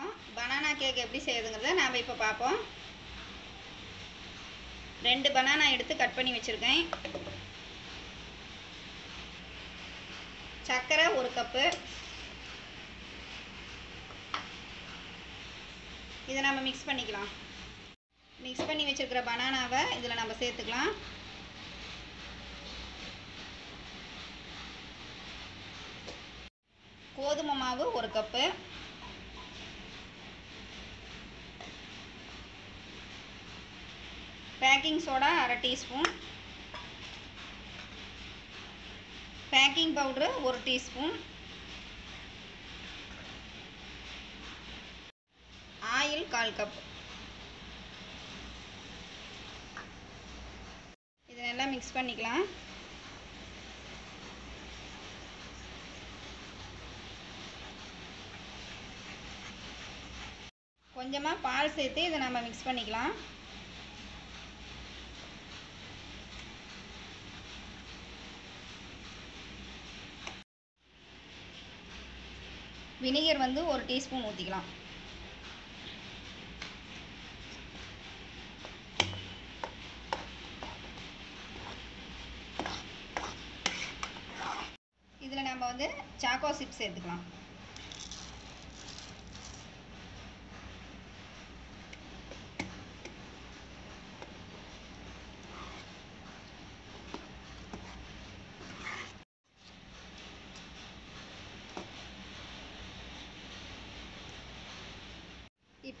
வணக்கம். Banana cake எப்படி செய்யறதுங்கிறத நாம் இப்போ பார்ப்போம். ரெண்டு பனானா எடுத்து கட் பண்ணி வச்சுருக்கேன். சர்க்கரை ஒரு கப்பு இதை நம்ம மிக்ஸ் பண்ணிக்கலாம். மிக்ஸ் பண்ணி வச்சுருக்கிற பனானாவை இதில் நம்ம சேர்த்துக்கலாம். கோதுமை மாவு ஒரு கப்பு பேக்கிங் சோடா அரை டீஸ்பூன். பேக்கிங் பவுட்ரு ஒரு டீஸ்பூன். ஆயில் கால் கப். இதை நல்லா மிக்ஸ் பண்ணிக்கலாம். கொஞ்சமாக பால் சேர்த்து இதை நம்ம மிக்ஸ் பண்ணிக்கலாம். வினிகர் வந்து ஒரு டீஸ்பூன் ஊற்றிக்கலாம் இதில் நம்ம வந்து சாக்கோ சிப்ஸ் சேர்த்துக்கலாம்.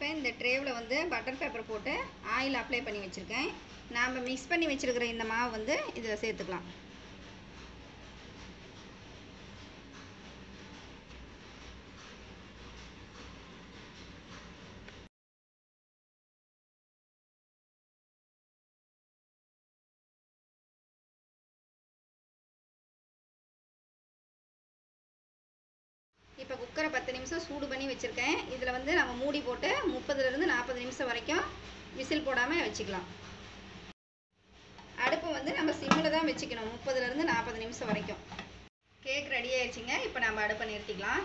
இப்போ இந்த ட்ரேவில் வந்து பட்டர் பேப்பர் போட்டு ஆயில் அப்ளை பண்ணி வச்சுருக்கேன். நாம் மிக்ஸ் பண்ணி வச்சுருக்கிற இந்த மாவு வந்து இதில் சேர்த்துக்கலாம் இப்போ குக்கரை பத்து நிமிஷம் சூடு பண்ணி வச்சுருக்கேன். இதில் வந்து நம்ம மூடி போட்டு முப்பதுலேருந்து நாற்பது நிமிஷம் வரைக்கும் விசில் போடாமல் வச்சுக்கலாம். அடுப்பு வந்து நம்ம சிம்மில் தான் வச்சுக்கணும். முப்பதுலேருந்து நாற்பது நிமிஷம் வரைக்கும். கேக் ரெடி ஆயிடுச்சுங்க. இப்போ நம்ம அடுப்பை நிறுத்திக்கலாம்.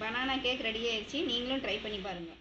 பனானா கேக் ரெடி ஆயிடுச்சு. நீங்களும் ட்ரை பண்ணி பாருங்கள்